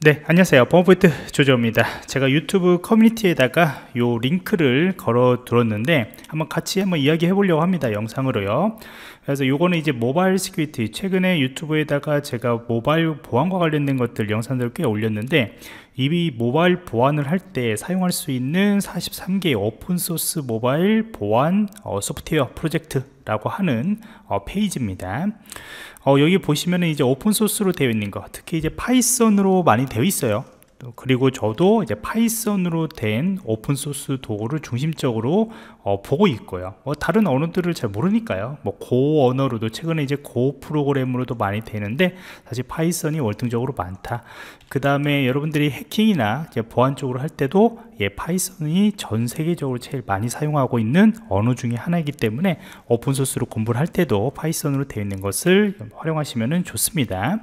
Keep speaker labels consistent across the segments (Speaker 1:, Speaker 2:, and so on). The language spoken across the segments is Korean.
Speaker 1: 네 안녕하세요. 범포인트 조조입니다. 제가 유튜브 커뮤니티에다가 요 링크를 걸어 드렸는데 한번 같이 한번 이야기 해 보려고 합니다 영상으로요 그래서 요거는 이제 mobile security 최근에 유튜브에다가 제가 모바일 보안과 관련된 것들 영상들을 꽤 올렸는데 이 모바일 보안을 할 때 사용할 수 있는 43개 오픈소스 모바일 보안 어, 소프트웨어 프로젝트 라고 하는 어, 페이지입니다. 어, 여기 보시면 이제 오픈소스로 되어 있는 거 특히 이제 파이썬으로 많이 되어 있어요 그리고 저도 이제 파이썬으로 된 오픈소스 도구를 중심적으로 어, 보고 있고요. 어, 다른 언어들을 잘 모르니까요. 뭐 Go 언어로도 최근에 이제 Go 프로그램으로도 많이 되는데 사실 파이썬이 월등적으로 많다. 그 다음에 여러분들이 해킹이나 보안 쪽으로 할 때도 예, 파이썬이 전 세계적으로 제일 많이 사용하고 있는 언어 중에 하나이기 때문에 오픈소스로 공부를 할 때도 파이썬으로 되어 있는 것을 활용하시면 좋습니다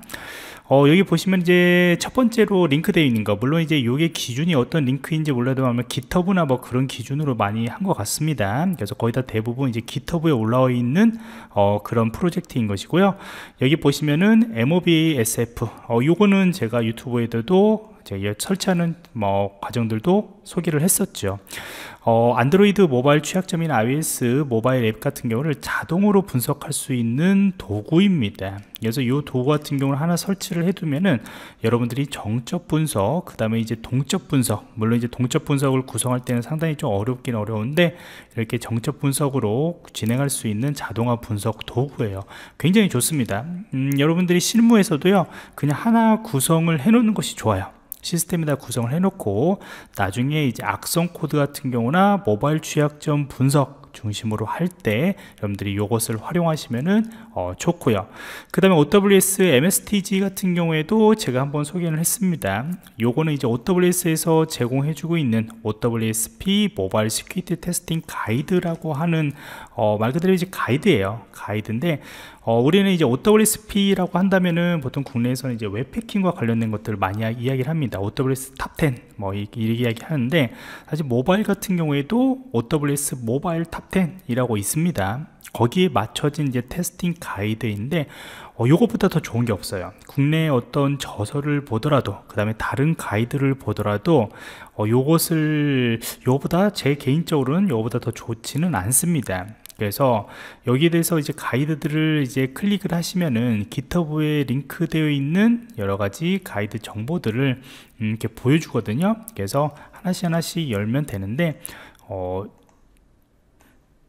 Speaker 1: 어, 여기 보시면 이제 첫 번째로 링크되어 있는 거. 물론 이제 이게 기준이 어떤 링크인지 몰라도 아마 GitHub나 뭐 그런 기준으로 많이 한 것 같습니다. 그래서 거의 다 대부분 이제 GitHub에 올라와 있는 어, 그런 프로젝트인 것이고요. 여기 보시면은 MobSF 어, 요거는 제가 유튜브에도 제가 설치하는 뭐 과정들도 소개를 했었죠. 어, 안드로이드 모바일 취약점인 iOS 모바일 앱 같은 경우를 자동으로 분석할 수 있는 도구입니다. 그래서 이 도구 같은 경우는 하나 설치를 해두면은 여러분들이 정적 분석 그 다음에 이제 동적 분석 물론 이제 동적 분석을 구성할 때는 상당히 좀 어렵긴 어려운데 이렇게 정적 분석으로 진행할 수 있는 자동화 분석 도구예요. 굉장히 좋습니다. 음, 여러분들이 실무에서도요 그냥 하나 구성을 해 놓는 것이 좋아요 시스템에다 구성을 해놓고 나중에 이제 악성 코드 같은 경우나 모바일 취약점 분석 중심으로 할 때 여러분들이 이것을 활용하시면은 어, 좋고요. 그 다음에 OWASP MSTG 같은 경우에도 제가 한번 소개를 했습니다. 요거는 이제 OWASP에서 제공해 주고 있는 OWSP 모바일 시큐리티 테스팅 가이드라고 하는 어, 말 그대로 이제 가이드예요. 가이드인데 어, 우리는 이제 OWASP라고 한다면은 보통 국내에서는 이제 웹해킹과 관련된 것들을 많이 이야기를 합니다. OWS 탑10 뭐 이야기 하는데 사실 모바일 같은 경우에도 OWASP 모바일 Top10이라고 있습니다. 거기에 맞춰진 이제 testing 가이드인데 어, 요것보다 더 좋은 게 없어요 국내 어떤 저서를 보더라도 그 다음에 다른 가이드를 보더라도 어, 요것을 요보다 제 개인적으로는 요보다 더 좋지는 않습니다 그래서 여기에 대해서 이제 가이드들을 이제 클릭을 하시면은 GitHub에 링크되어 있는 여러 가지 가이드 정보들을 음, 이렇게 보여주거든요. 그래서 하나씩 하나씩 열면 되는데 어,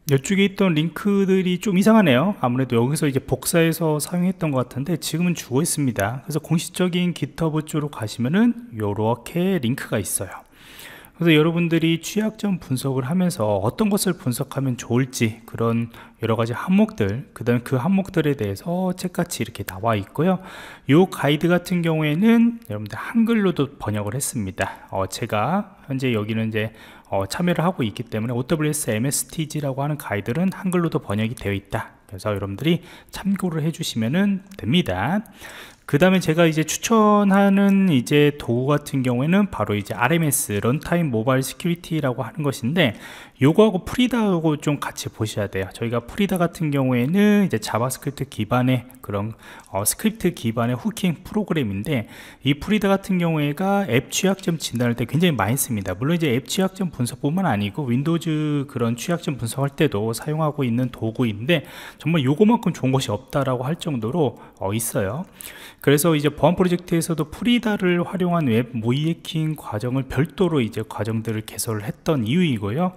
Speaker 1: 이쪽에 있던 링크들이 좀 이상하네요. 아무래도 여기서 이제 복사해서 사용했던 것 같은데 지금은 주고 있습니다. 그래서 공식적인 기터브 쪽으로 가시면은 이렇게 링크가 있어요 그래서 여러분들이 취약점 분석을 하면서 어떤 것을 분석하면 좋을지 그런 여러 가지 항목들 그 다음 그 항목들에 대해서 책같이 이렇게 나와 있고요. 이 가이드 같은 경우에는 여러분들 한글로도 번역을 했습니다. 어, 제가 현재 여기는 이제 어, 참여를 하고 있기 때문에 OWASP MSTG라고 하는 가이드는 한글로도 번역이 되어 있다. 그래서 여러분들이 참고를 해주시면 됩니다 그 다음에 제가 이제 추천하는 이제 도구 같은 경우에는 바로 이제 RMS Runtime Mobile Security라고 하는 것인데 요거하고 Frida하고 좀 같이 보셔야 돼요. 저희가 Frida 같은 경우에는 이제 JavaScript 기반의 그런 어, 스크립트 기반의 hooking 프로그램인데 이 Frida 같은 경우에가 앱 취약점 진단할 때 굉장히 많이 씁니다. 물론 이제 앱 취약점 분석뿐만 아니고 Windows 그런 취약점 분석할 때도 사용하고 있는 도구인데 정말 요거만큼 좋은 것이 없다라고 할 정도로 어, 있어요 그래서 이제 보안 프로젝트에서도 Frida를 활용한 웹 모의해킹 과정을 별도로 이제 과정들을 개설을 했던 이유이고요.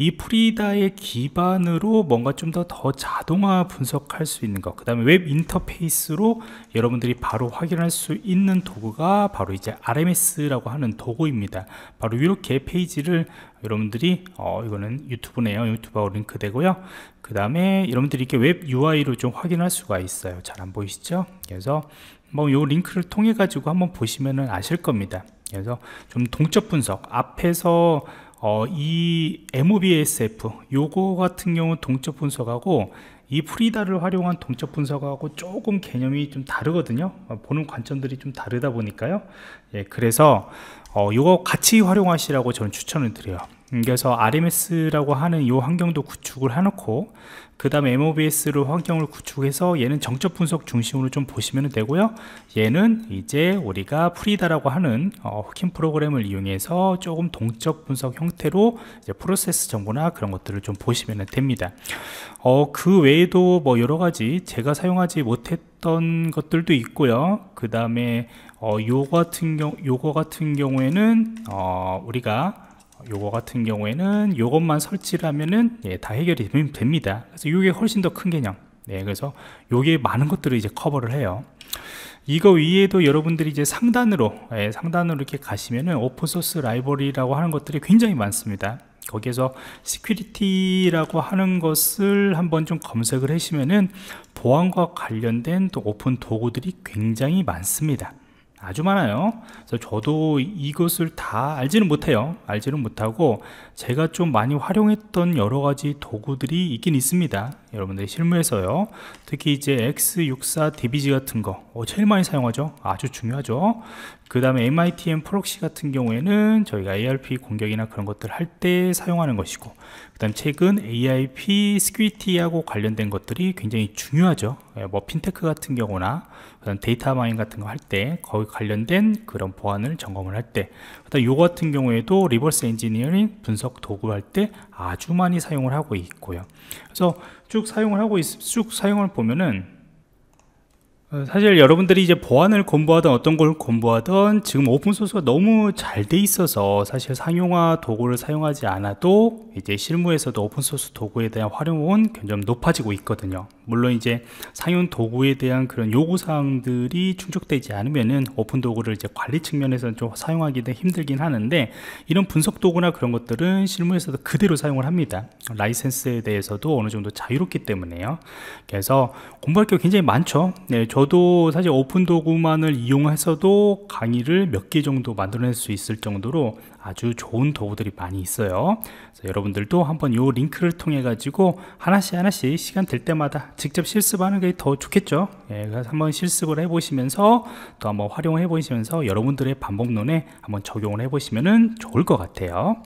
Speaker 1: 이 Frida의 기반으로 뭔가 좀 더 더 자동화 분석할 수 있는 것, 그 다음에 웹 인터페이스로 여러분들이 바로 확인할 수 있는 도구가 바로 이제 RMS라고 하는 도구입니다. 바로 이렇게 페이지를 여러분들이 어, 이거는 유튜브네요. 유튜브하고 링크 되고요. 그 다음에 여러분들이 이렇게 웹 UI로 좀 확인할 수가 있어요. 잘 안 보이시죠? 그래서 뭐 요 링크를 통해 가지고 한번 보시면은 아실 겁니다 그래서 좀 동적 분석 앞에서 어, 이 MobSF 요거 같은 경우 동적 분석하고 이 Frida를 활용한 동적 분석하고 조금 개념이 좀 다르거든요 어, 보는 관점들이 좀 다르다 보니까요 예, 그래서 어, 요거 같이 활용하시라고 저는 추천을 드려요. 음, 그래서 RMS라고 하는 이 환경도 구축을 해놓고 그 다음에 MobSF로 환경을 구축해서 얘는 정적 분석 중심으로 좀 보시면 되고요. 얘는 이제 우리가 Frida라고 하는 어, hooking 프로그램을 이용해서 조금 동적 분석 형태로 프로세스 정보나 그런 것들을 좀 보시면 됩니다. 어, 그 외에도 뭐 여러 가지 제가 사용하지 못했던 것들도 있고요. 그 다음에 어, 요 같은 경우 요거 같은 경우에는 어, 우리가 요거 같은 경우에는 요것만 설치를 하면은 예, 다 해결이 됩니다. 그래서 요게 훨씬 더 큰 개념. 네, 그래서 요게 많은 것들을 이제 커버를 해요. 이거 위에도 여러분들이 이제 상단으로 예, 상단으로 이렇게 가시면은 오픈소스 라이브러리라고 하는 것들이 굉장히 많습니다. 거기에서 security라고 하는 것을 한번 좀 검색을 하시면은 보안과 관련된 또 오픈 도구들이 굉장히 많습니다 아주 많아요. 그래서 저도 이것을 다 알지는 못해요. 알지는 못하고 제가 좀 많이 활용했던 여러 가지 도구들이 있긴 있습니다 여러분들 실무에서요. 특히 이제 x64dbg 같은 거 어, 제일 많이 사용하죠? 아주 중요하죠. 그 다음에 MITM proxy 같은 경우에는 저희가 ARP 공격이나 그런 것들 할 때 사용하는 것이고 그 다음 최근 AIP 스퀴티하고 관련된 것들이 굉장히 중요하죠. 예, 뭐 핀테크 같은 경우나 그다음 데이터 마인 같은 거 할 때 거기 관련된 그런 보안을 점검을 할 때 그다음 요 같은 경우에도 reverse engineering 분석 도구 할 때 아주 많이 사용을 하고 있고요. 그래서 쭉 사용을 하고 있, 쭉 사용을 보면은 어, 사실 여러분들이 이제 보안을 공부하던 어떤 걸 공부하던 지금 오픈소스가 너무 잘 돼 있어서 사실 상용화 도구를 사용하지 않아도 이제 실무에서도 오픈소스 도구에 대한 활용은 점점 높아지고 있거든요 물론 이제 상용 도구에 대한 그런 요구 사항들이 충족되지 않으면은 오픈 도구를 이제 관리 측면에서는 좀 사용하기도 힘들긴 하는데 이런 분석 도구나 그런 것들은 실무에서도 그대로 사용을 합니다. 라이센스에 대해서도 어느 정도 자유롭기 때문에요. 그래서 공부할 게 굉장히 많죠. 네, 저도 사실 오픈 도구만을 이용해서도 강의를 몇 개 정도 만들어낼 수 있을 정도로 아주 좋은 도구들이 많이 있어요. 여러분들도 한번 이 링크를 통해 가지고 하나씩 하나씩 시간 될 때마다 직접 실습하는 게 더 좋겠죠? 예, 그래서 한번 실습을 해 보시면서 또 한번 활용해 보시면서 여러분들의 반복론에 한번 적용을 해 보시면 좋을 것 같아요